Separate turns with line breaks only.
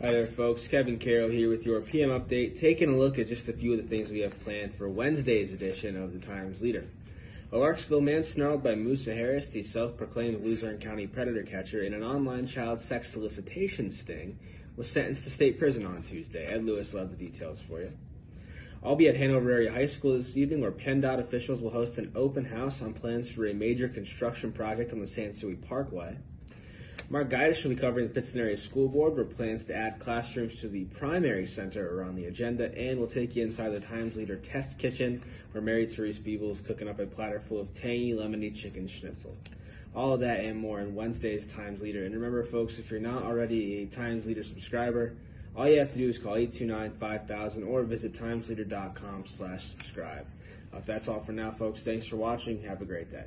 Hi there, folks. Kevin Carroll here with your PM update, taking a look at just a few of the things we have planned for Wednesday's edition of the Times Leader. A Larksville man snarled by Musa Harris, the self-proclaimed Luzerne County predator catcher, in an online child sex solicitation sting, was sentenced to state prison on Tuesday. Ed Lewis will have the details for you. I'll be at Hanover Area High School this evening where PennDOT officials will host an open house on plans for a major construction project on the Sans Souci Parkway. Mark Guydish will be covering the Pittston Area School Board where plans to add classrooms to the primary center are on the agenda and we'll take you inside the Times Leader test kitchen where Mary Therese Biebel is cooking up a platter full of tangy lemony chicken schnitzel. All of that and more in Wednesday's Times Leader. And remember folks, if you're not already a Times Leader subscriber, all you have to do is call 829-5000 or visit timesleader.com slash subscribe. Uh, that's all for now, folks. Thanks for watching. Have a great day.